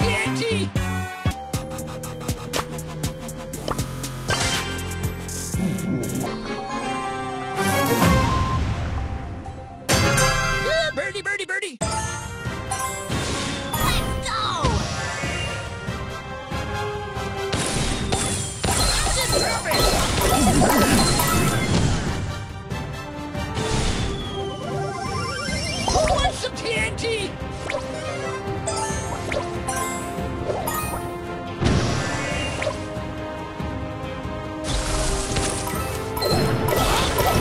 Candy!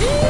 Woo!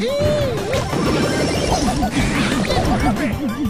わか辰